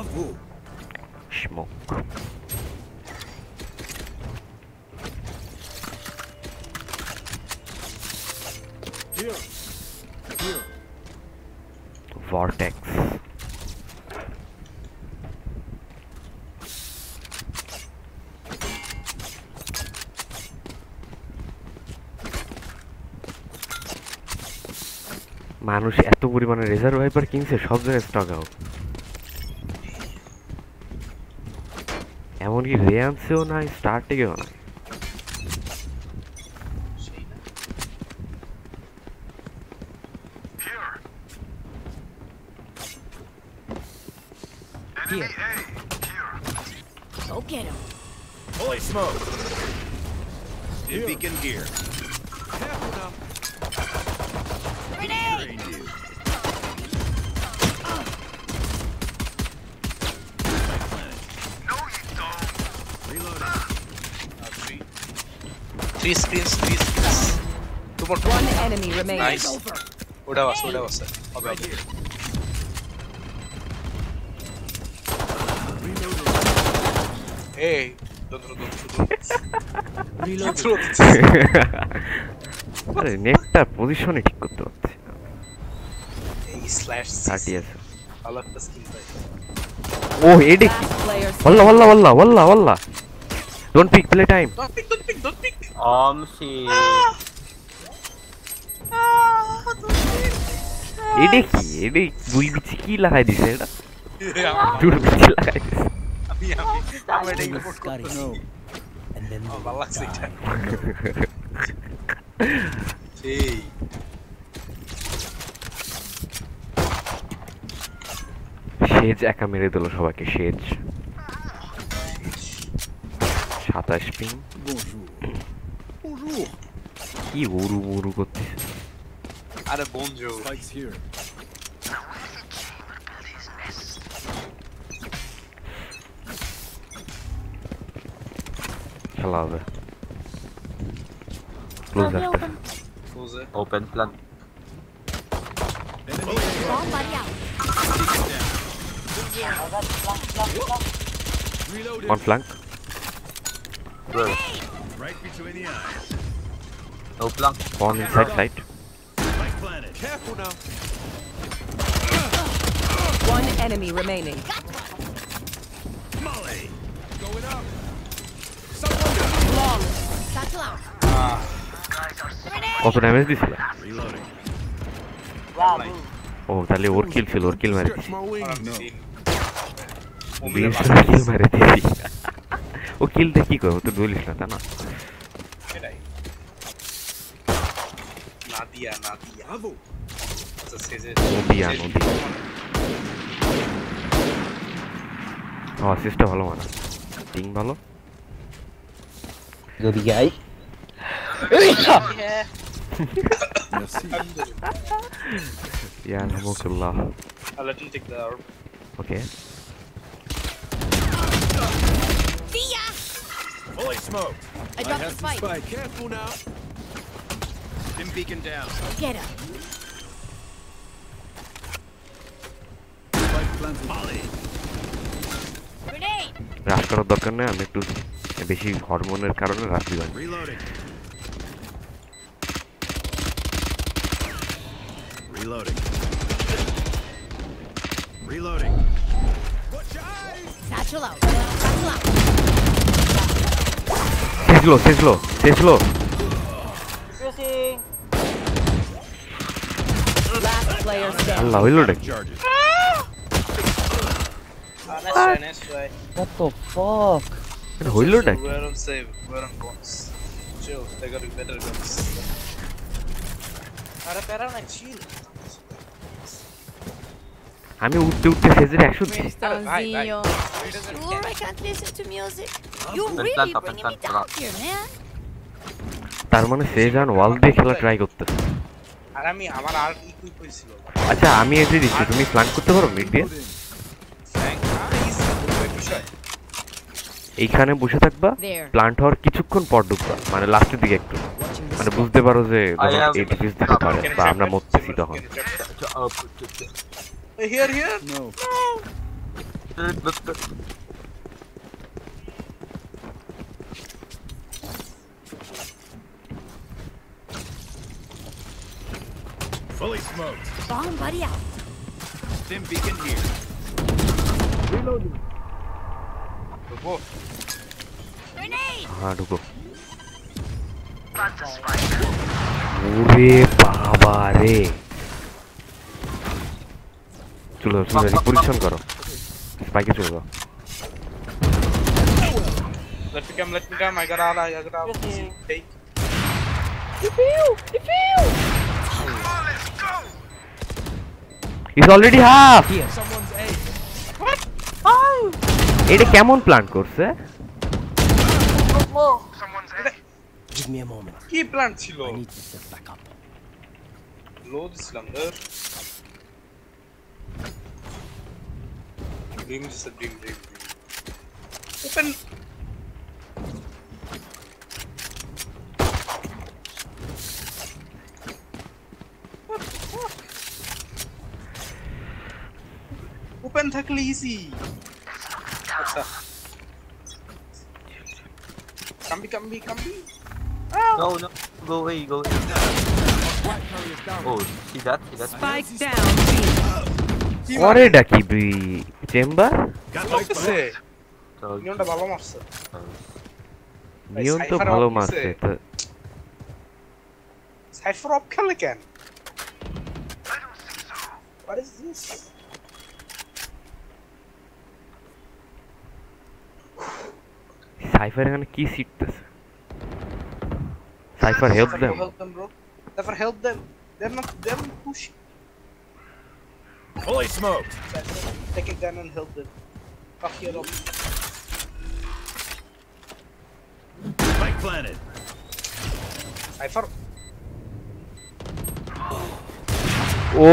Smoke. Vortex. মানুষ এত পরিমাণে রেজার্ভ ভাইপার কিনছে সব জায়গায় স্টক আউট এমনকি রেয়ান্সেও নাই স্টার্টিংয়েও নাই Go get him. Holy smoke! Stim beacon here. Grenade! Three screens, three screens. Two more. two more. One enemy remains. Nice. Oda was, Oda was. Obe, obe. Hey, don't throw, don't throw, don't. Reload. Throw it. আরে নেটটার পজিশনই ঠিক করতে পারছি না এই slash 30 আছে ভালো একটা skill পাই ও এডি কি ওয়াল্লাহ ওয়াল্লাহ ওয়াল্লাহ ওয়াল্লাহ ওয়াল্লাহ Don't peek, play time. Don't peek, don't peek, don't peek. Um, see. Ah. Ah, এটা কি এটা দুই বিচি কি লাগাই দিছে এটা দুই বিচি লাগাই দিছে আমি আমি আমি এটা ইম্পোর্ট করি নো এন্ড দেন ভালো লাগছে এটা সেই সেজ একা মেরে দিল সবাইকে Sage Tá Taspin. Bonjour. Bonjour. E ouro, ouro, gote. Cara, bom Joe. Lava. Close after. Open. Close. Open plan. One flank. 12. Right between the eyes. No plank. Bomb inside sight. Careful now. One enemy remaining. Molly. Going up. Someone Long. Satchel out. কত damage দিছিল ও তাহলে ওর কিল ছিল ওর কিল মেরে দিছি বিশ মেরে ও কিলটা কি করে ও তো বলিস না তা না এটাই নাদিয়া নাদিয়া Bravo. আচ্ছা সেজে নদিয়া নদিয়া ও অ্যাসিস্টটা ভালো মানে টিং ভালো যদি যাই Merci. Yeah Rahmatullah I'll let him take the orb. Okay Holy smoked. I dropped I the spike. spike. Careful now. Stim beacon down. Get up. Spike planted. Molly. Grenade. দরকার নেই আমি একটু বেশি হরমোনের কারণে রাশ দিলাম Reloading. Reloading. Satchel. Satchel. Satchel out. Satchel out. শেষলো শেষলো শেষলো Last player standing. আল্লাহ হইলো রে Charges. Ah, nice try, nice try. What the fuck? এটা হইলোটা কি We're on save, we're on guns. Chill, they got better guns. আরে প্যারা না chill. আমি উঠতে উঠতে শেষের একশো Stanzio. Sure I can't listen to music? তার মানে সে সেজান ওয়াল দিয়ে খেলা ট্রাই করতেছে আর আমি আমার আর ইকুইপ হয়েছিল আচ্ছা আমি এন্ট্রি দিচ্ছি তুমি প্ল্যান করতে পারো মিড দিয়ে এইখানে বসে থাকবা. প্লান্ট হওয়ার কিছুক্ষণ পর ঢুকবা মানে লাস্টের দিকে একটু মানে বুঝতে পারো যে এই ডিফিউজ দিতে পারে বা আমরা মরতেছি তখন here here No. Fully smoked. Bomb buddy out. Stim beacon here. Reloading. रुको. Grenade. हाँ रुको. पूरे बाबा रे. चलो सुनिए पोजीशन करो. स्पाइक चलो करो. Let's come, let's come. I got all I got all. Take. You feel, you feel. Is already half Here. এটা কেমন প্ল্যান করছে Give me a moment. কি প্ল্যান ছিল I need to set back up. লো দিছিলাম ধর dream দিছে dream dream open open থাকলে easy আচ্ছা Kambi Kambi Kambi No, no. Go away, go away. Oh, see that? See that? Spike down. B. পরে ডাকি chamber Got like লাগতেছে So, নিয়নটা ভালো মারছে নিয়ন তো সাইফার ভালো অফ মারছে দিছে। তো সাইফার অফ খেলে কেন What is this? সাইফার এখানে কি শিখতেছে cipher help Cypher, them go help them, bro. Cypher, help them. They're not. They're not pushing. Fully smoked. Cypher, take a gun and help them. Fuck your up. Spike planted. Cypher. O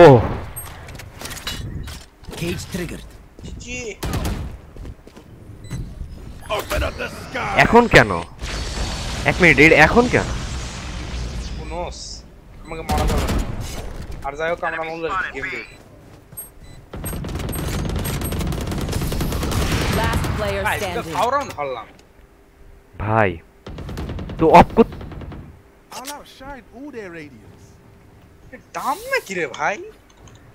Cage triggered. GG. এখন কেন? এক minute এটা এখন কেন? knows? আমাকে মারা যাবে আর যাই হোক আমরা মূল গেম দিই ভাই রাউন্ড হারলাম ভাই তো অফ কর দাম না কি রে ভাই?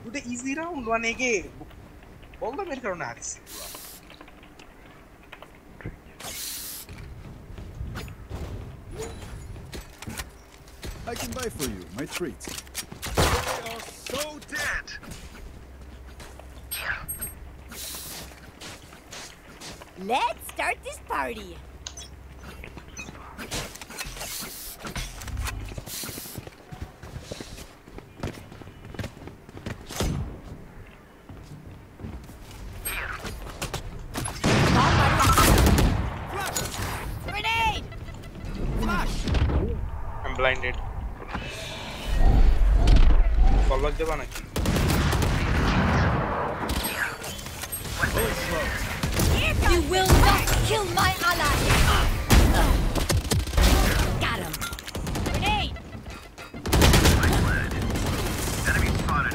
দুটো ইজি রাউন্ড ওয়ান এগে বল দামের কারণে হারিয়েছি I can buy for you my treats. They are so dead. Let's start this party.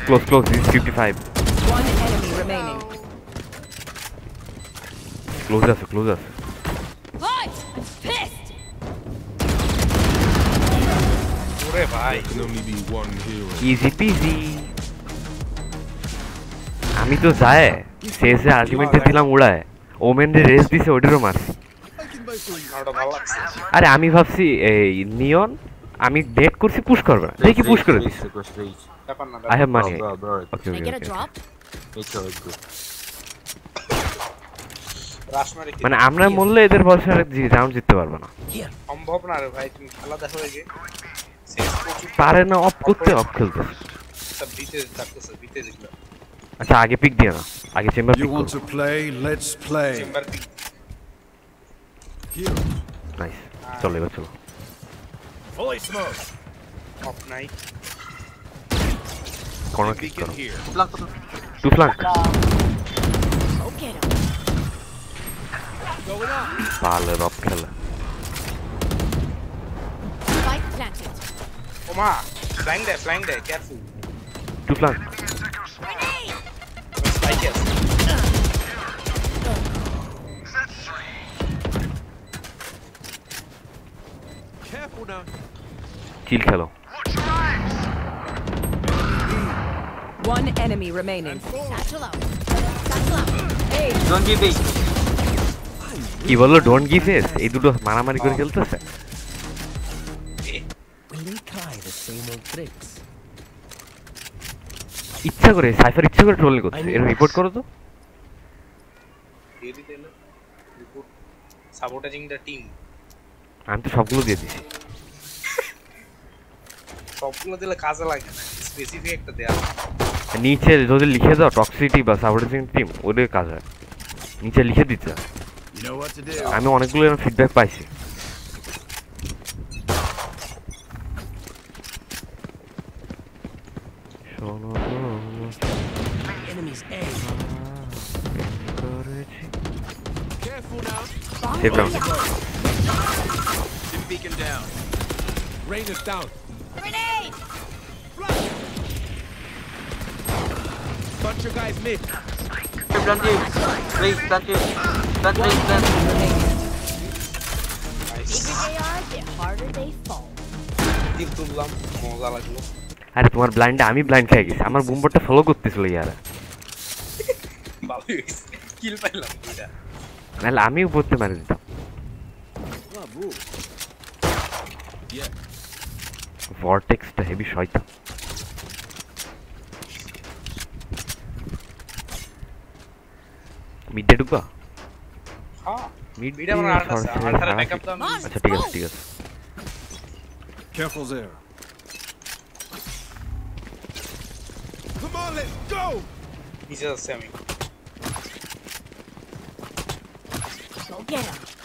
Close close this fifty five One enemy remaining. Close আছে ক্লোজ আছে Boy! I'm pissed! ওরে ভাই Can only be one hero. Easy peasy আমি তো যায় শেষে আলটিমেটে দিলাম উড়ায় ওমেন রে রেস দিছে ওটারও মারছি I can buy for you. আমার ওটা ভালো লাগছে আরে আমি ভাবছি এই নিয়ন আমি ডেট করছি পুশ করবে না দেখি পুশ করে this I have money. Bro, bro, bro. Okay, Can okay, I get okay, a drop? মানে আমরা মরলে এদের বসে রাউন্ড জিততে পারব না। সম্ভব না রে ভাই তুমি খেলা দেখো এই যে পারে না অফ করতে অফ খেলতে। আচ্ছা, আচ্ছা আগে পিক দিয়ে না। আগে chamber pick you to play let's play chamber pick here nice চলো এবার চলো। Fully smoke off night corner kick करो टू फ्लैंक साले रॉब खेल ओमा फ्लैंक दे फ्लैंक दे केयरफुल टू फ्लैंक स्पाइक है Kill, hello. One enemy remaining. Satchel out. Satchel out. Hey, Don't give me. কি বলল ডোন্ট গিভ এস এই দুটো মারামারি করে খেলতেছে Will they try the same old tricks? ইচ্ছা করে সাইফার ইচ্ছা করে ট্রোলিং করছে এর রিপোর্ট করো তো দিয়ে সাবোটাজিং টিম আমি তো সবগুলো দিয়ে দিছি সবগুলো দিলে কাজে লাগে না স্পেসিফিক একটা দেয়া নিচে যদি লিখে দাও টক্সিটি বা সাবঅর্ডিনেটিং টিম ওদের কাজ হয় নিচে লিখে দিতে. আমি অনেকগুলো এরকম ফিডব্যাক পাইছি A. করেছি Beacon down. Rain is down. Of guys mid. Plant you. Wait, plant you. Plant, wait, plant. আরে তোমার ব্লাইন্ডে আমি ব্লাইন্ড খেয়ে গেছি আমার বুম্বারটা ফলো করতেছিল ইয়ারা কিল পাইলাম নাহলে আমি উপরতে মারি দিতাম. ভর্টেক্সটা হেভি শয়তান মিডে ঢুকবা হ্যাঁ মিড এটা আমার আর্ট আছে আমার ধারে ব্যাকআপ দাও আমি আচ্ছা ঠিক আছে ঠিক আছে Careful there. Come on, let's go. নিচে যাচ্ছি আমি Go get him.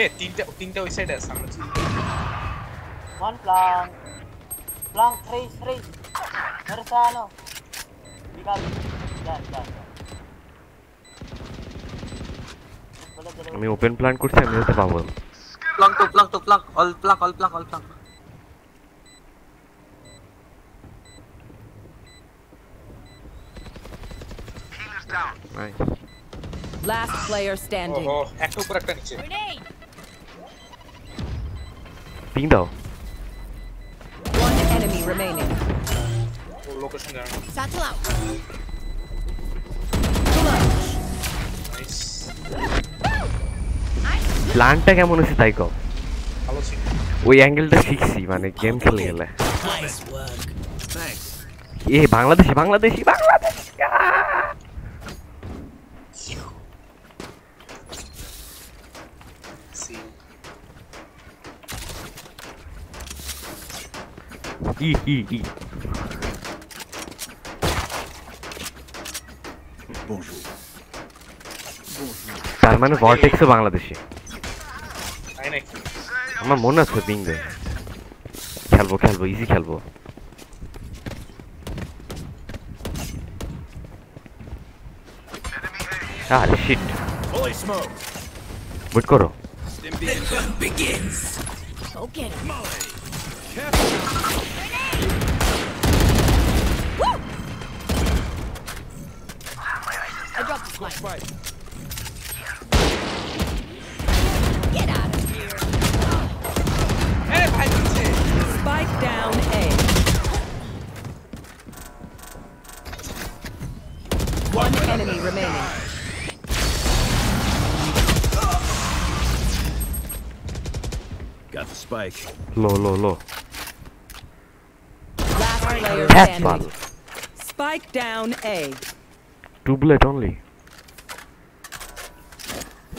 এ তিনটা তিনটা ওই সাইডে আছে আমরা চিনি। One plan. Plan three three. Meron sa ano? Bigab. Yan, yan, yan. Wala dalawa. আমি ওপেন প্ল্যান করছি আমি হতে পাবো Plank to, plank to, plank. All plank, all plank, all plank. Healer's down. Nice. last player standing. ওহো একটা উপর একটা নিচে Grenade! পিং দাও One enemy remaining. ও লোকেশন জানো Satchel out. নাইস প্ল্যানটা কেমন হয়েছে তাই কও ভালো ছিল ওই অ্যাঙ্গেলটা শিখছি মানে গেম খেলে গেলে Nice work. Thanks. এ বাংলাদেশি বাংলাদেশি বাংলাদেশি ই ই ই Bonjour. তার মানে ভর্টেক্সও বাংলাদেশি। আমার মনে আছে পিং দে খেলব খেলব ইজি খেলব। আরে শিট করো। Stim. Go get him. flight. Fight. Get out of here. Oh. Spike down A. One enemy remaining. Got the spike. Low, low, low. Last player standing. Spike down A. Two bullet only.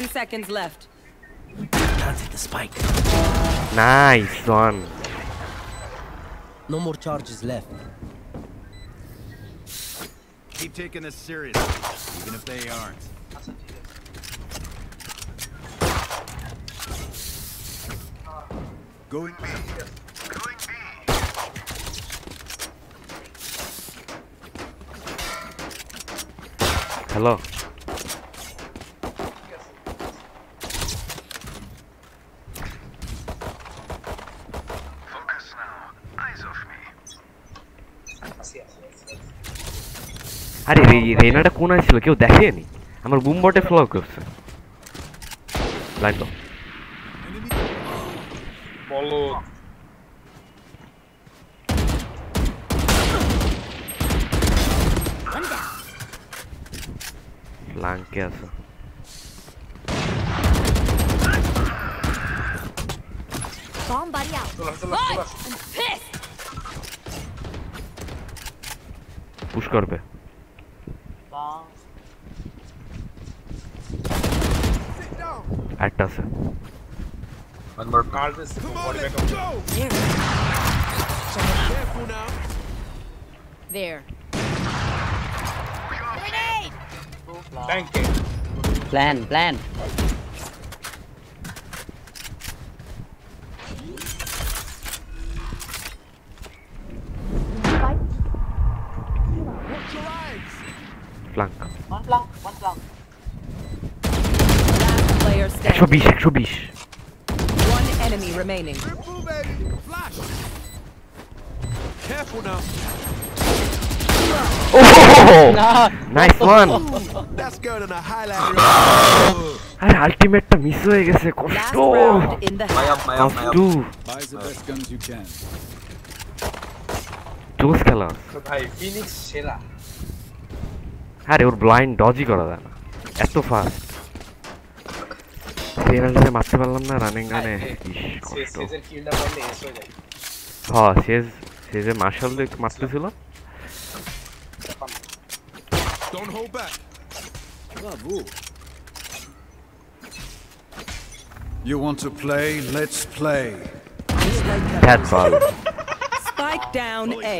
Ten seconds left. Planted the spike. Nice one. No more charges left. Keep taking this seriously, even if they aren't. Going B. Going B. Hello. আরে রেনাটা কোন আসছিল কেউ দেখেনি? আমার বুমবটে vlog করছে। লাগল বলো প্লাঙ্কে আছে। পুশ করবে। actors. One more. Call this. Come on, let's go. Careful now. There. Grenade. Plan. Plan. Plan. বিশ একশো বিশ enemy remaining. Triple baby, flash. Careful now. Oh, nah. nice one. That's good on a highlight. আরে আল্টিমেটটা miss হয়ে গেছে কষ্ট কষ্ট জোস খেলা ভাই ফিনিক্স সেরা আরে ওর ব্লাইন্ড ডজি করা যায় না এত ফাস্ট সিএনএলসে মারতে পারলাম না রানিং রানে কষ্ট হ্যাঁ সেজ সেজে মার্শাল একটু মারতেছিল Don't hold back. Bravo. You want to play? Let's play. That ball. Spike down A.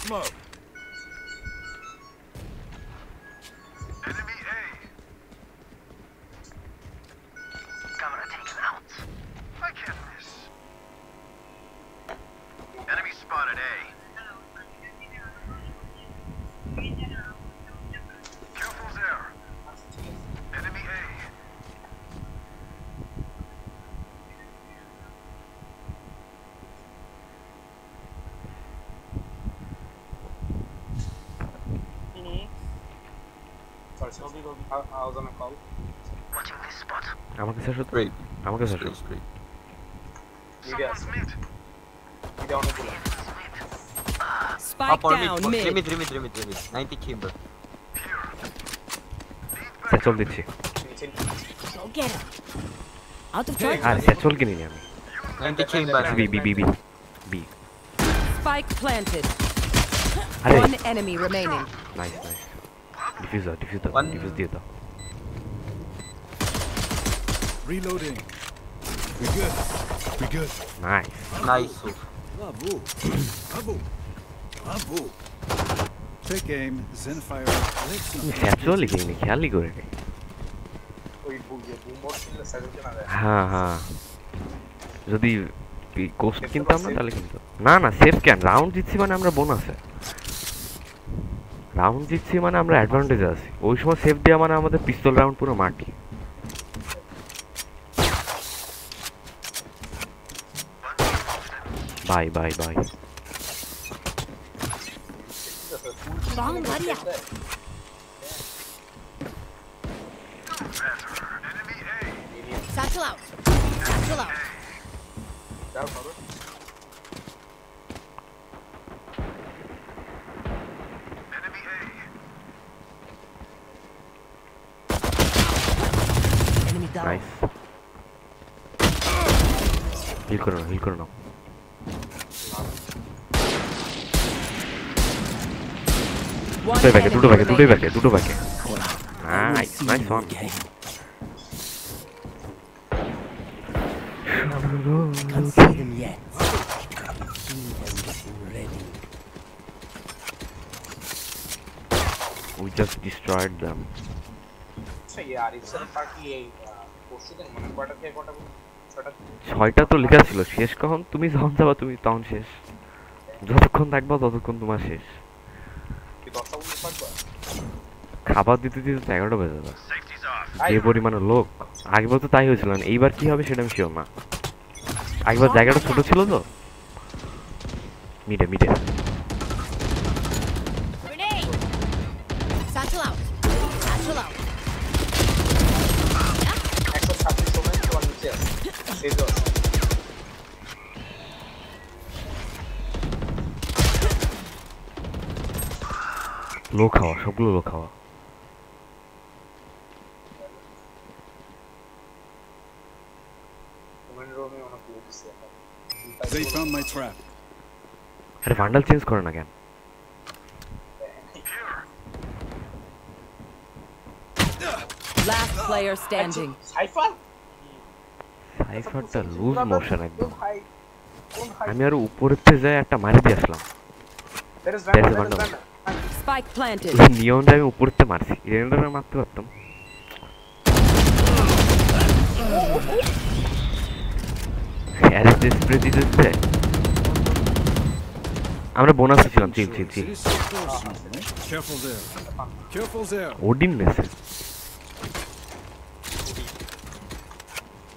smoke. Sorry sorry Gobi, gobi. I was on a call Watching this spot. আমাকে শেষ হতো Straight, আমাকে শেষ straight, straight. লিগে Someone's আছে mid. লিগে অনেকগুলো Spike Up on mid, down for- mid. remit, remit, remit, remit. 90 chamber. স্যাচল দিচ্ছি নিচে Go get him. Out of charge. আরে স্যাচল কিনিনি আমি 90 chamber. B B B B B Spike planted. আরে One enemy remaining. Nice nice diffuse দাও diffuse দাও One- diffuse দিয়ে দাও Reloading. We good. We good. Nice Nice. Suf. Bravo. Bravo. Bravo. Take aim, Zenfire. Let's আমি not স্যাপচুয়ালি খেলিনি খেয়ালই করে নি ওই বু- যে boom box কিনলে সাইকেল কেনা যায়। হ্যাঁ হ্যাঁ যদি কোস্ট Safe কিনতাম তো না safe। তাহলে কিন্তু না না সেফ কেন রাউন্ড জিতছি মানে আমরা বোনাসে রাউন্ড জিতছি মানে আমরা অ্যাডভান্টেজ আছি। ওই সময় সেফ দেওয়া মানে আমাদের পিস্তল রাউন্ড পুরো মাটি। Bye bye bye Two back, two back, two back, two back. Nice, nice one. Them We just destroyed them. So yeah, it's a মানে? ছয়টা তো লেখা ছিল শেষ কখন? তুমি যখন যাবা তুমি তখন শেষ। যতক্ষণ থাকবা ততক্ষণ তোমার শেষ? খাবার দিতে দিতে তো এগারোটা বেজে যাবে যে পরিমাণে লোক। আগেবার তো তাই হয়েছিল না এইবার কি হবে সেটা আমি শিওর না। আগেবার জায়গাটা ছোট ছিল তো? মিডে মিডে। এখন। They found my trap. আরে বান্ডাল চেঞ্জ করে না কেন Last player standing. Cipher? সাইফারটা loose motion একদম কোন হাই? কোন হাই? আমি আরো উপরের থেকে যাই একটা মারি দিয়ে আসলাম Spike planted. নিয়নটা আমি উপরের থেকে মারছি রেন্ডারে মারতে পারতাম আরে স্প্রে দিতে দিতে আমরা বোনাসে ছিলাম chill chill chill It is so close now, eh? Careful there. Careful there. Odin মেসে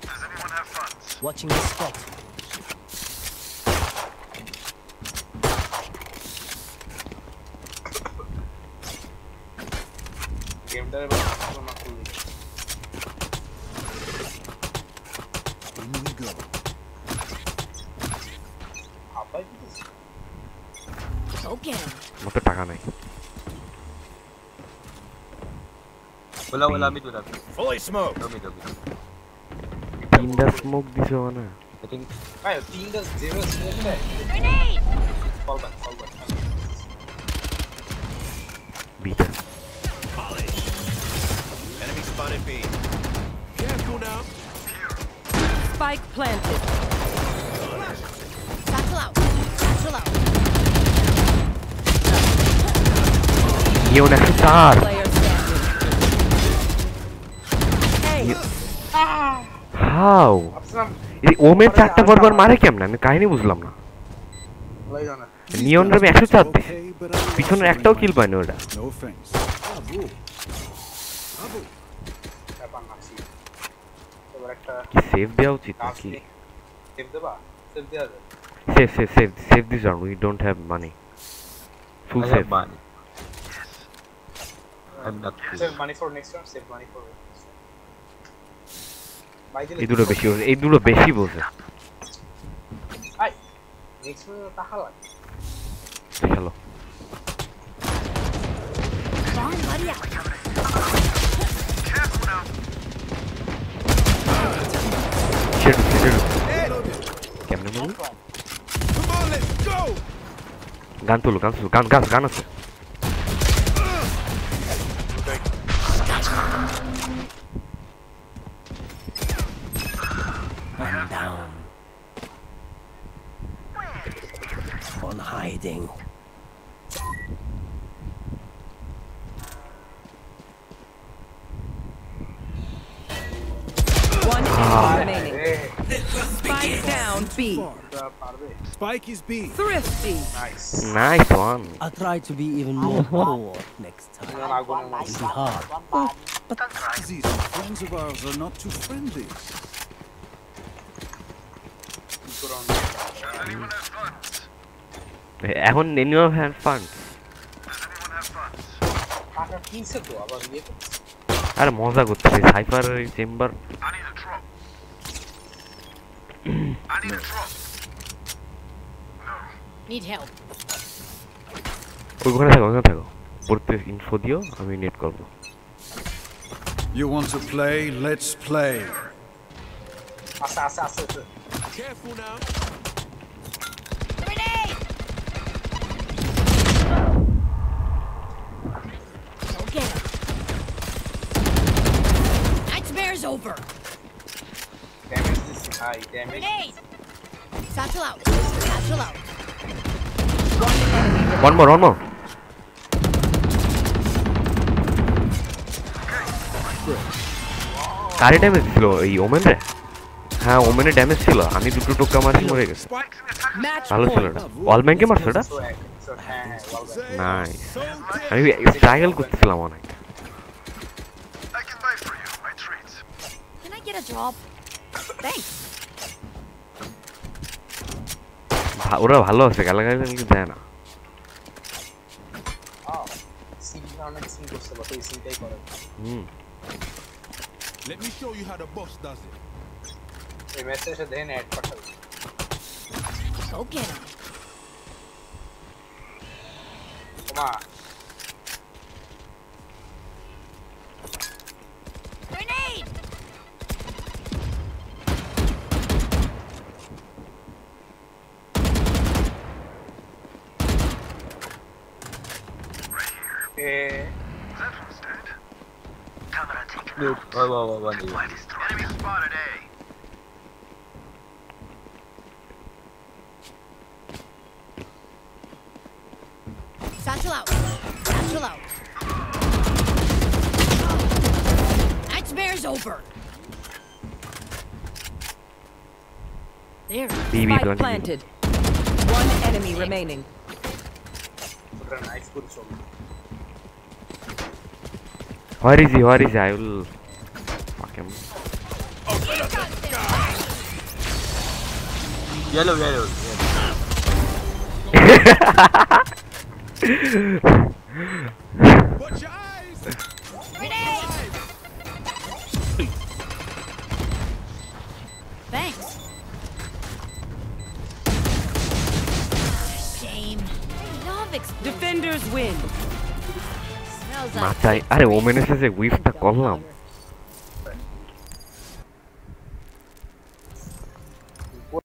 Does anyone have funds? Watching the spot. Vou preparar, lá, Wala, lá, mid, wala. Fully smoke! No mid, no mid. Pinda smoke zona. I think... Ah, pinda zero smoke, velho. Grenade! Fall. নিয়ন একশো চার Player standing. Hey. How ভাবছিলাম এই ওমের চারটা বারবার মারে কেমন আমি কাহিনী বুঝলাম না ভালোই জানে। নিয়ন রে একশো চার দিছে Okay, but I পিছনের একটাও কিল পায়নি ওটা No thanks. ব্যাপার না, see. এবার একটা কি সেভ দেওয়া উচিত কাজ নাকি নিয়ে save দেবা? Save দেয়া যায়? Save save save save this round we don't have money full I save have money. I'm not free. Save money for next round, save money for next round. ভাই দিলে এই দুটো বেশি বোঝে এই দুটো বেশি বোঝে ভাই, next round এ টাকা লাগে। খেলো Bomb buddy out. ছেড়ে ছেড়ে কেমনে বলুন Come on, let's go. গান তুলো গান তুলো গান গান গান আছে anything. One oh, remaining. Spike down B. Spike is B. Thrifty. Nice. Nice one. I'll try to be even more poor next time. It'll be hard. But these friends of ours are not too friendly. এখন এনিও hand fund আর মজা করতেছি cipher chamber ওখানে থাকো ওখানে থাকো। পড়তে info দিও আমি নেট করব। You want to play? Let's play. Careful now. over. Damage this is high. Damage. Grenade. Satchel out. Satchel out. One more, one more. কারে ড্যামেজ ছিল এই ওমেন রে হ্যাঁ ওমেনে ড্যামেজ ছিল আমি দুটো টোকা মারছি মরে গেছে ভালো ছিল এটা অলম্যানকে মারছো এটা নাই হ্যাঁ, হ্যাঁ, আমি ট্রায়াল করতেছিলাম অনেক Can I get a drop? Thanks. ভা- ওরা ভালো আছে গালাগালি কিন্তু দেয় না Oh, সিন অনেক সিন করছে, but ওই সিনটাই করে। হুম Let me show you how the boss does it. এই মেসেজে দেন অ্যাড পাঠাবে। Go get follow one. Enemy spotted A. Satchel out. Satchel out. Nightmare's over. There. BB planted. One enemy remaining. Where is he? Where is he? I will him. Yellow, yellow. Thanks. Shame. Defenders win. Matai, are women menos esse whiff tá colando.